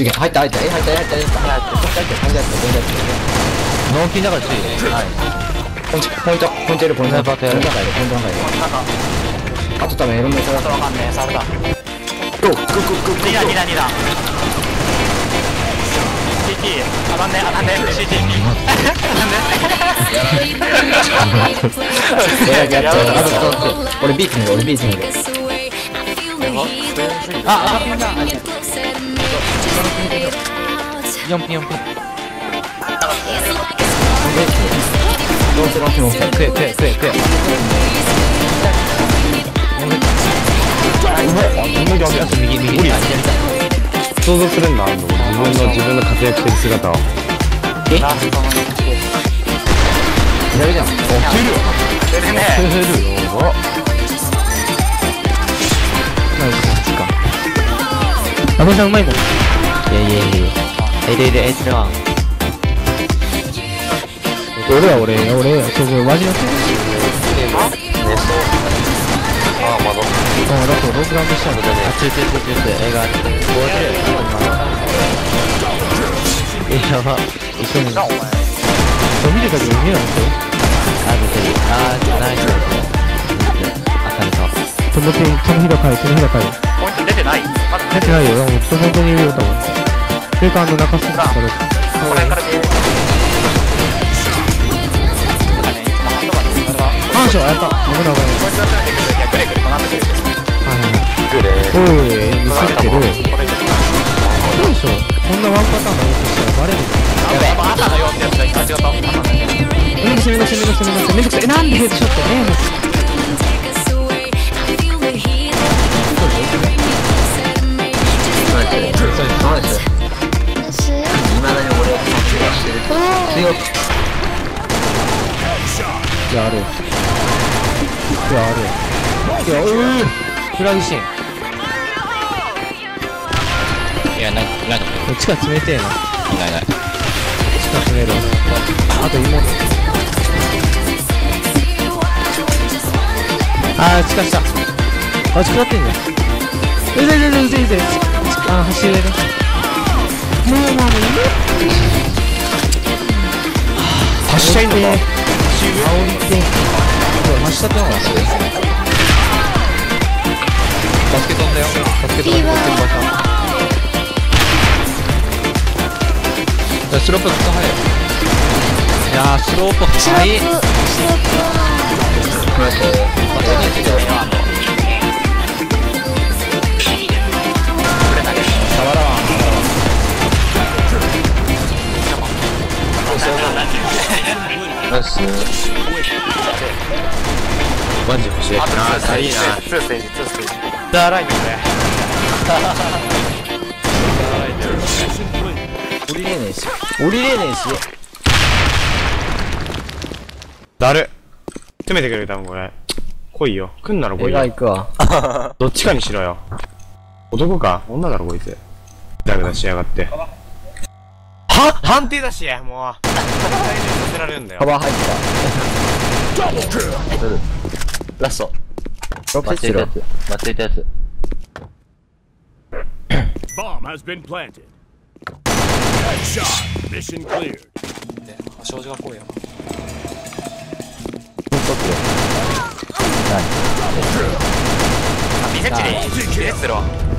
次元。入った入ったえ入った入った入った入った入った入った入った脳筋だからつい。はい。ポイントポイントポイントい。るポイントポイントやるポイントい。るポイントなんかい。るあと多分エロメソだわかんねえ、触った。ゴーゴーゴーゴー二だ、二だ、二だ。CT、当たんね、当たんね、CT。やややっちゃうあとあと俺ビーツ見る俺ビーツ見るああ 4P4P どうせどうせどうせ食え食え食え食え右右右想像するんだあの自分の自分の活躍してる姿をえ左じゃん起きる起きるよマコちゃんうまいもんいやいやいや 111H1 俺や俺は俺俺ちょちマジのせい。でああ窓ああだとログランドしたんだねあっち行って行って行って映画あって。50やば。一緒に。そう見てたけど見えないんよ。あ出てる。あーじゃない。人あされたその日その日だかいその日だかいポイント出てない。出てないよ。本当に言うよ多分それかあの中すぐからこの辺から出る。なんかね、いつもハンドバーでそれがマンションやった危ない危ないこいつが攻めてくる。いや、グレグレ、この後グレグレ。はいはいはいおいミスってるこれで。どうでしょうこんなワンパターンのやつしたらバレるやべえ。朝のよってやつがいた。違った。朝のよめんどくせめんどくせめんどくせめんどくせめんどくせえなんでヘッドショットええもういやあるいやある。いやうーフラグシーン。いや、ない、ないのこっちが冷てえな。ないない。地下詰める。あと妹。あー地下したあ地下ってんじゃん。うぜうぜうぜうぜうぜ。あー走れる。もうもうもう。走っちゃいんのか煽りて走ったってのがすごいバスケ飛んだよ。バスケ飛んだよ。バスケ飛んだよ。スロープずっと速い。いやー、スロープ速い。マジ欲しい。ああ、いいな。2ステージ、2ステージ。ダーラインだよね。降りれねえし。降りれねえし。だる。攻めてくれる多分これ。来いよ。来んなら来映いよ。画行くわ。どっちかにしろよ。男か？女だろこいつ。ダグダしやがって。は？判定だしもうられるんだよカバー入った ラストロックしろ間違えたやつ Bomb has been planted. Headshot. Mission cleared. 障子が怖いよ。あ、2センチでいい。2センチするわ。